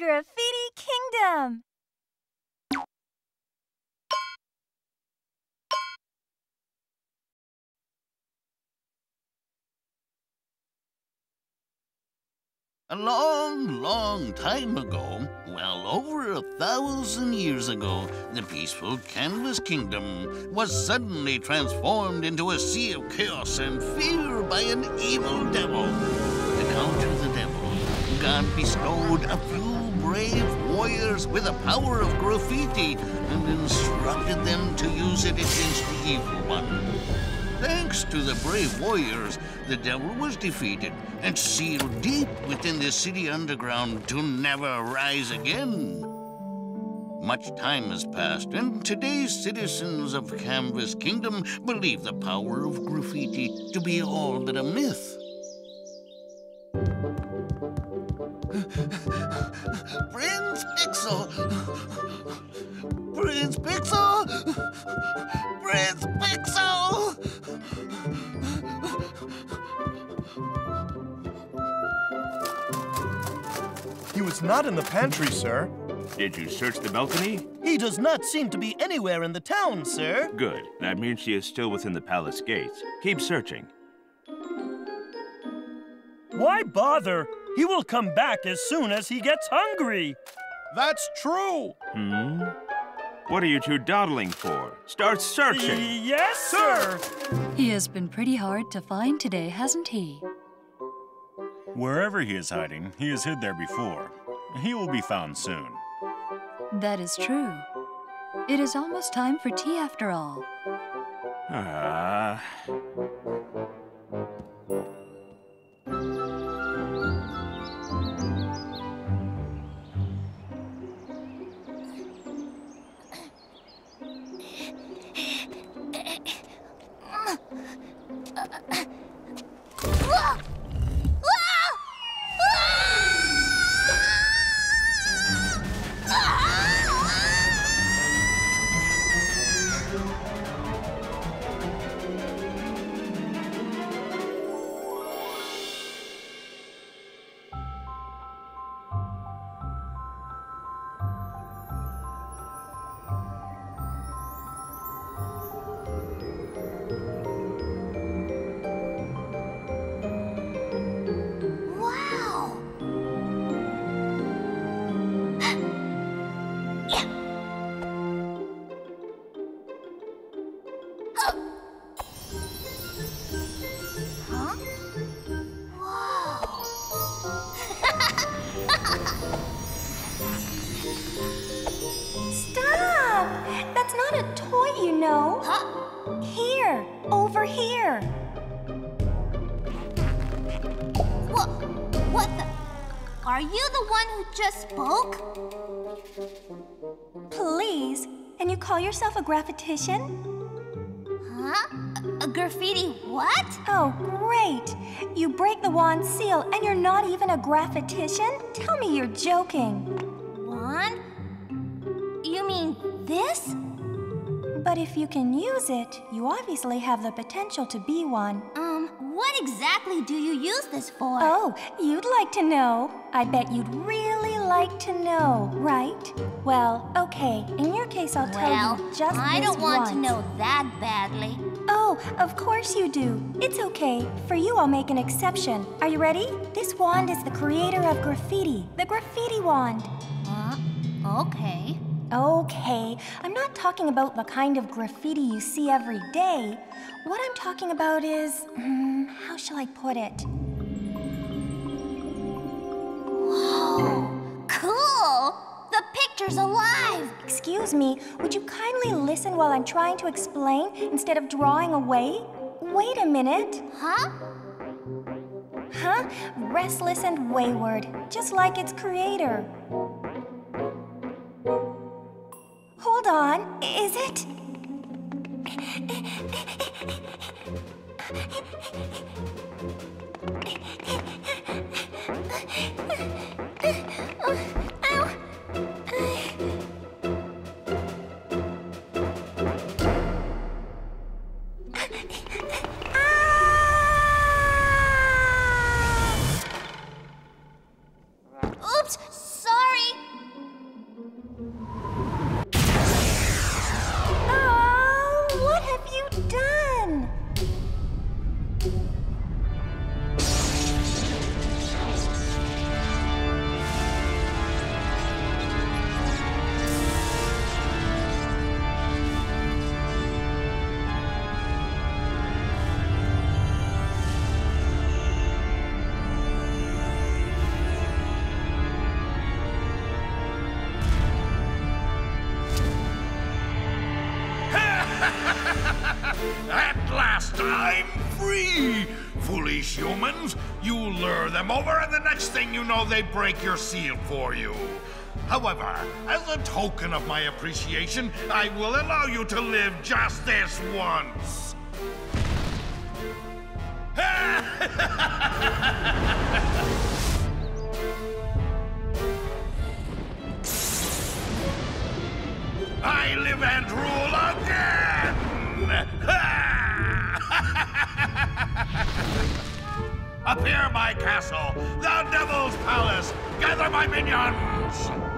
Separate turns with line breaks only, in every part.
Graffiti Kingdom!
A long, long time ago, well over a thousand years ago, the peaceful Canvas Kingdom was suddenly transformed into a sea of chaos and fear by an evil devil. To counter the devil, God bestowed a few brave warriors with the power of graffiti and instructed them to use it against the evil one. Thanks to the brave warriors, the devil was defeated and sealed deep within the city underground to never rise again. Much time has passed, and today's citizens of Canvas Kingdom believe the power of graffiti to be all but a myth. Pixel! Prince Pixel! Prince Pixel!
He was not in the pantry, sir.
Did you search the balcony?
He does not seem to be anywhere in the town, sir.
Good. That means she is still within the palace gates. Keep searching.
Why bother? He will come back as soon as he gets hungry.
That's true.
Hmm? What are you two dawdling for? Start searching.
yes, sir.
He has been pretty hard to find today, hasn't he?
Wherever he is hiding, he has hid there before. He will be found soon.
That is true. It is almost time for tea after all.
Ah.
Wow! Spoke?
Please, and you call yourself a graffitician?
Huh? A, a graffiti what?
Oh, great. You break the wand seal and you're not even a graffitician? Tell me you're joking.
Wand? You mean this?
But if you can use it, you obviously have the potential to be one.
Um, what exactly do you use this for?
Oh, you'd like to know. I bet you'd really like to know, right? Well, okay. In your case, I'll tell
well,
you just
I don't want to know that badly.
Oh, of course you do. It's okay. For you, I'll make an exception. Are you ready? This wand is the creator of graffiti, the graffiti wand.
Huh? Okay.
Okay, I'm not talking about the kind of graffiti you see every day. What I'm talking about is. hmm, how shall I put it?
Cool! The picture's alive!
Excuse me, would you kindly listen while I'm trying to explain instead of drawing away? Wait a minute.
Huh?
Huh? Restless and wayward, just like its creator. Hold on, is it?
Last, I'm free! Foolish humans, you lure them over, and the next thing you know, they break your seal for you. However, as a token of my appreciation, I will allow you to live just this once. I live and rule again! Appear my castle, the Devil's Palace! Gather my minions!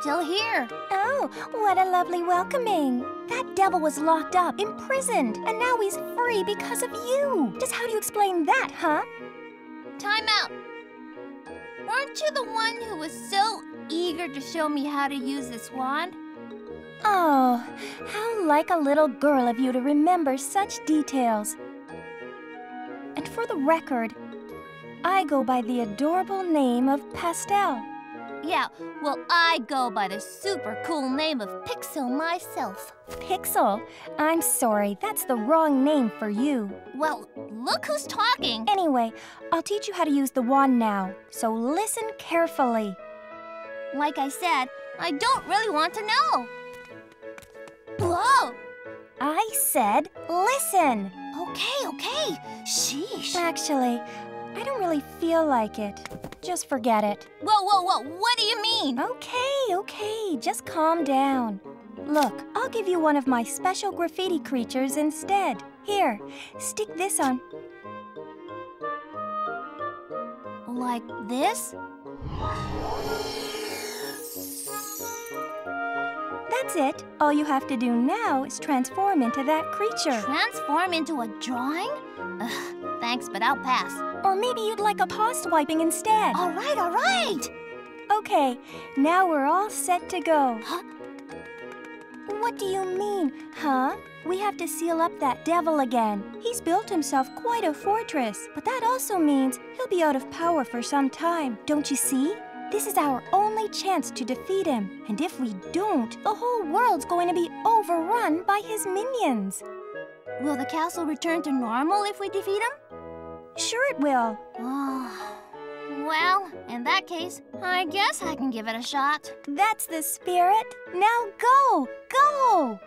Still here.
Oh, what a lovely welcoming. That devil was locked up, imprisoned, and now he's free because of you. Just how do you explain that, huh?
Time out. Weren't you the one who was so eager to show me how to use this wand?
Oh, how like a little girl of you to remember such details. And for the record, I go by the adorable name of Pastel.
Yeah, well, I go by the super cool name of Pixel myself.
Pixel? I'm sorry, that's the wrong name for you.
Well, look who's talking.
Anyway, I'll teach you how to use the wand now, so listen carefully.
Like I said, I don't really want to know. Whoa!
I said listen.
Okay, okay. Sheesh.
Actually, I don't really feel like it. Just forget it.
Whoa, whoa, whoa. What do you mean?
Okay, okay, just calm down. Look, I'll give you one of my special graffiti creatures instead. Here, stick this on.
Like this?
That's it. All you have to do now is transform into that creature.
Transform into a drawing? Ugh, thanks, but I'll pass.
Or maybe you'd like a paw swiping instead.
All right, all right.
Okay, now we're all set to go.
Huh?
What do you mean, huh? We have to seal up that devil again. He's built himself quite a fortress, but that also means he'll be out of power for some time. Don't you see? This is our only chance to defeat him. And if we don't, the whole world's going to be overrun by his minions.
Will the castle return to normal if we defeat him?
Sure it will.
Oh, well, in that case, I guess I can give it a shot.
That's the spirit. Now go, go!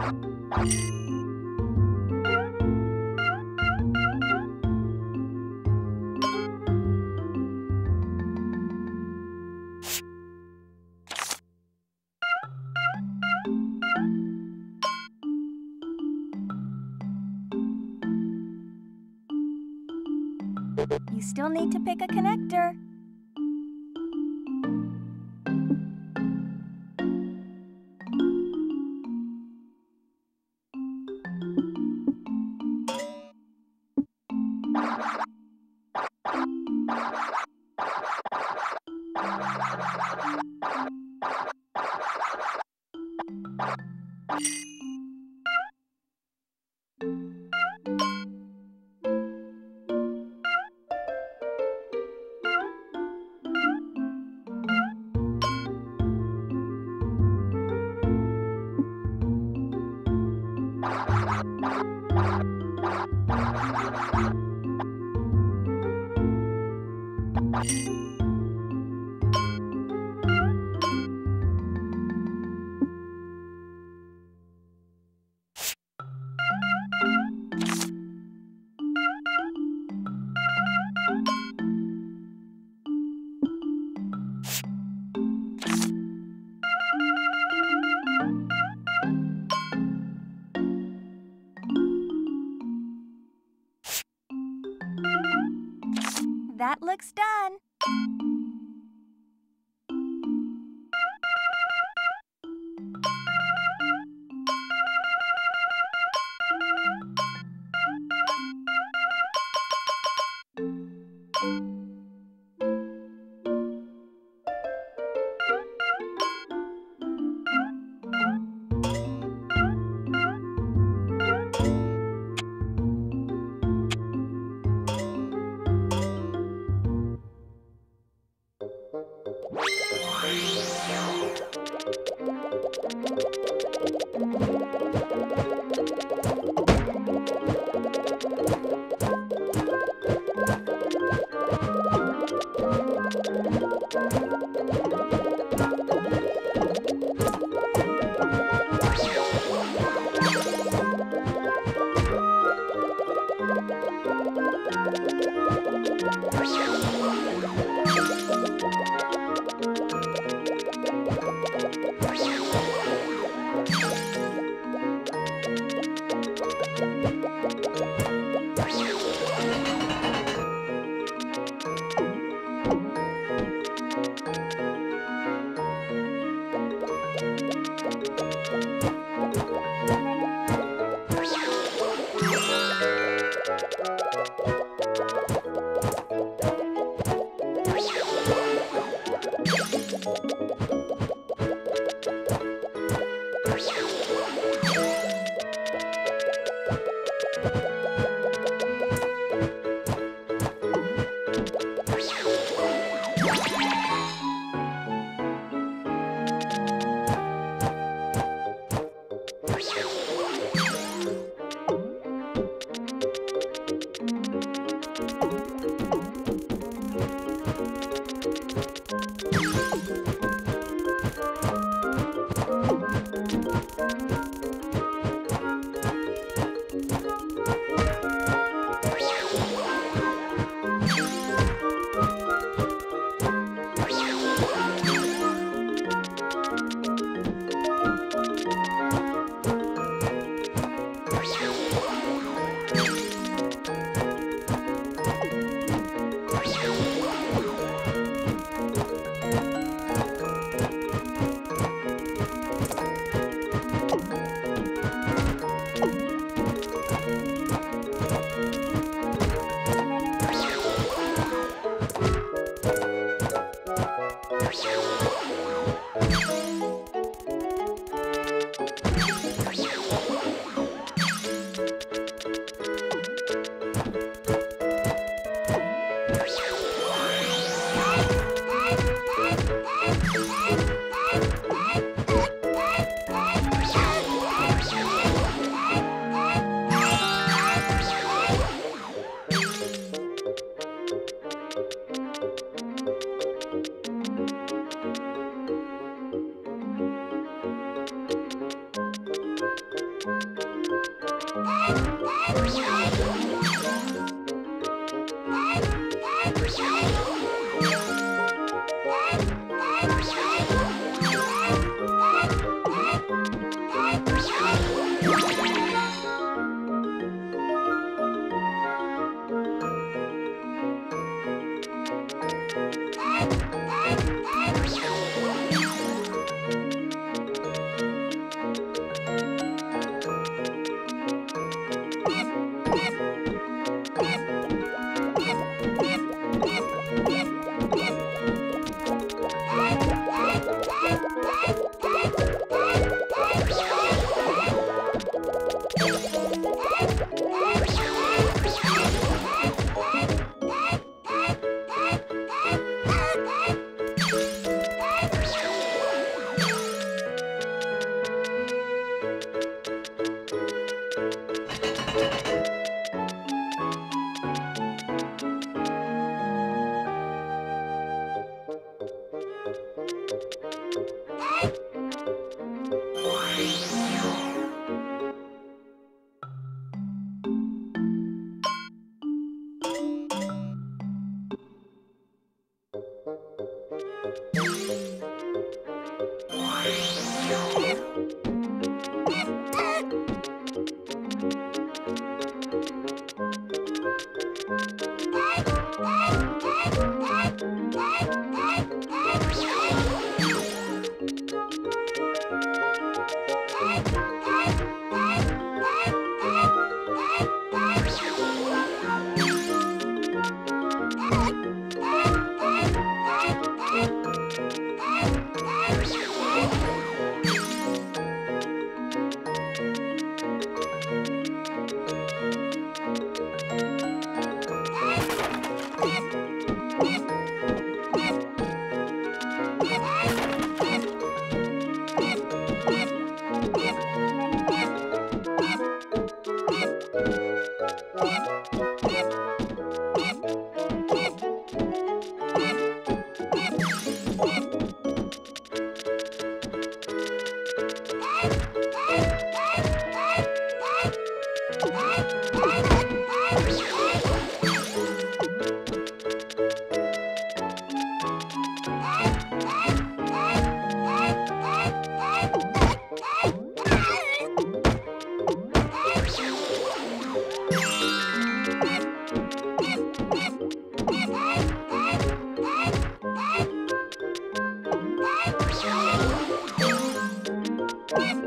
you Let's go! Yeah.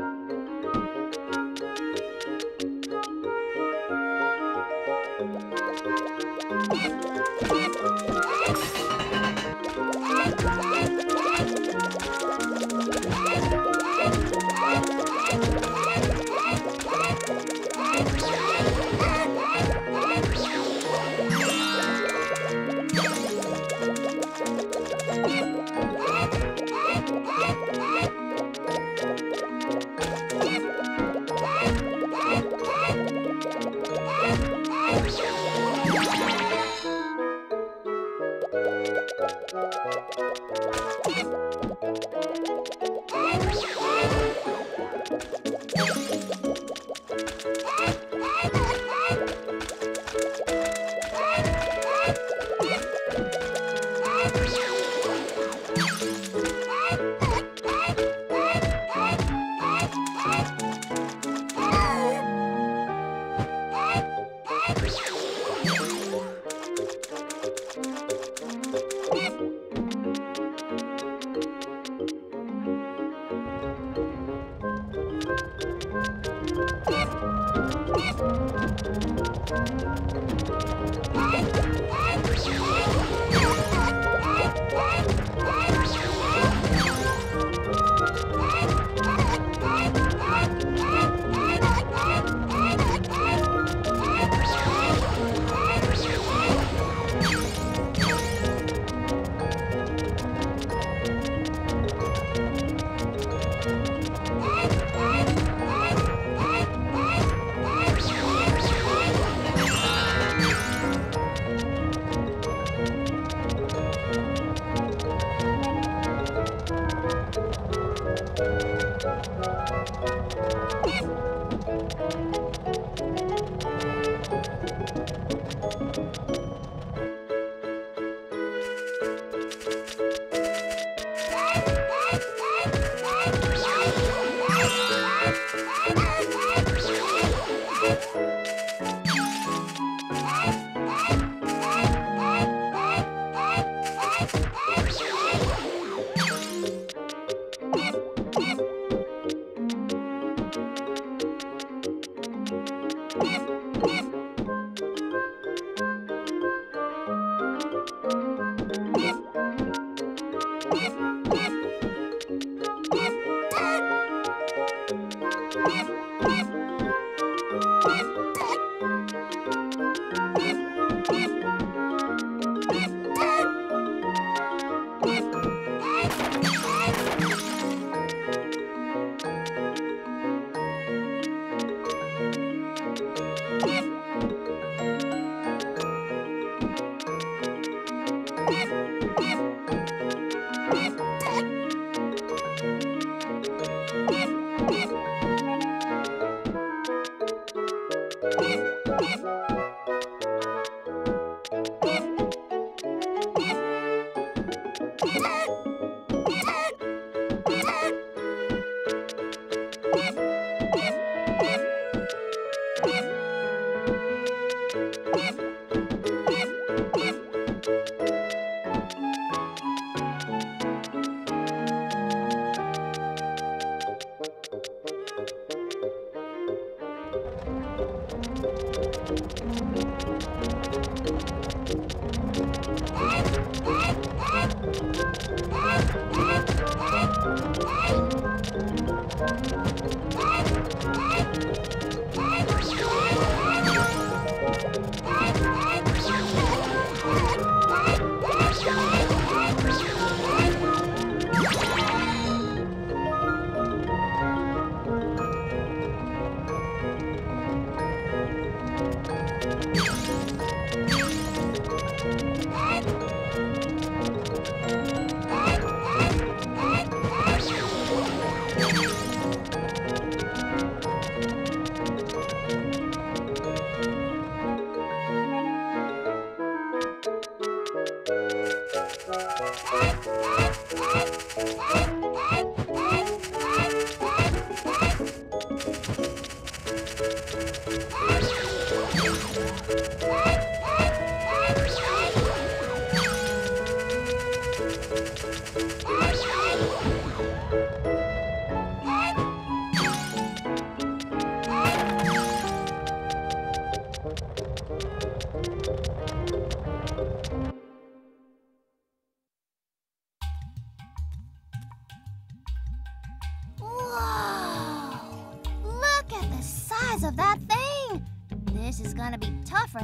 Whoa!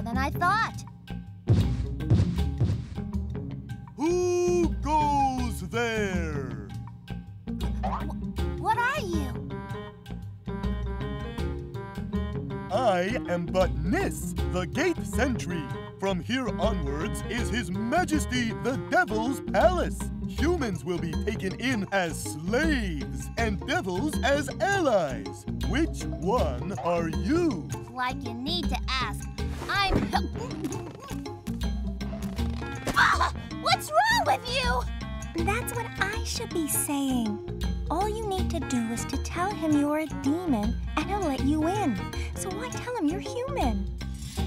Tougher than I thought.
Who goes there?
What are you?
I am but Nis, the gate sentry. From here onwards is His Majesty the Devil's Palace. Humans will be taken in as slaves and devils as allies. Which one are you?
Like you need to ask. Ah! What's wrong with you?
That's what I should be saying. All you need to do is to tell him you're a demon, and he'll let you in. So why tell him you're human?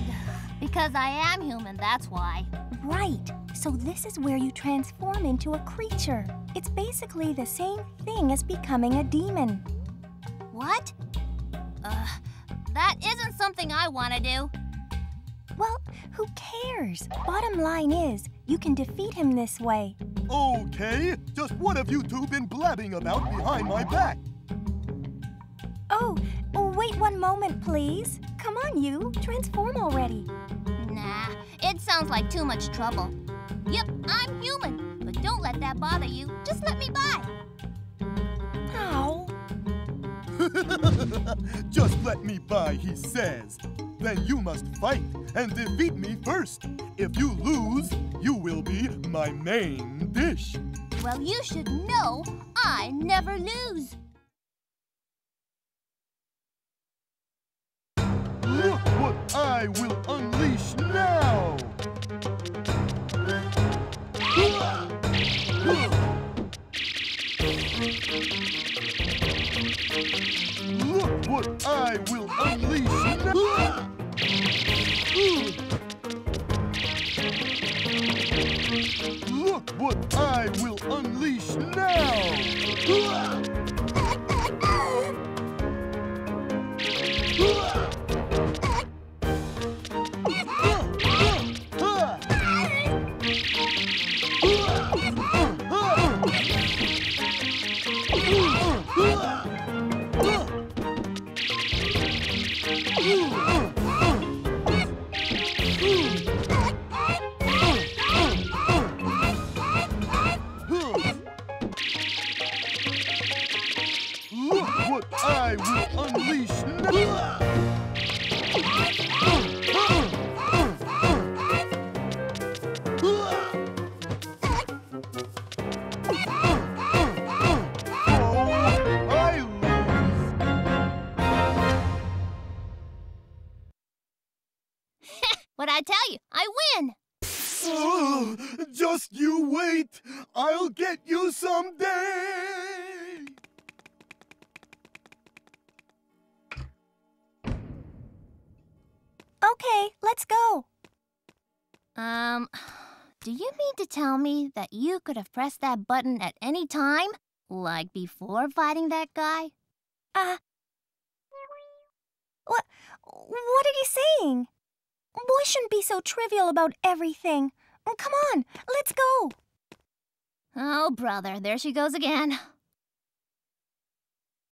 Because I am human, that's why.
Right. So this is where you transform into a creature. It's basically the same thing as becoming a demon.
What? Uh, that isn't something I want to do.
Well, who cares? Bottom line is, you can defeat him this way.
Okay, just what have you two been blabbing about behind my back?
Oh, wait one moment, please. Come on, you. Transform already.
Nah, it sounds like too much trouble. Yep, I'm human, but don't let that bother you. Just let me by.
Just let me by, he says. Then you must fight and defeat me first. If you lose, you will be my main dish.
Well, you should know I never lose.
Look what I will unleash now! Look what I will unleash now! I will unleash!
Tell me that you could have pressed that button at any time? Like before fighting that guy?
Uh. What? What are you saying? Boys shouldn't be so trivial about everything. Come on, let's go.
Oh, brother, there she goes again.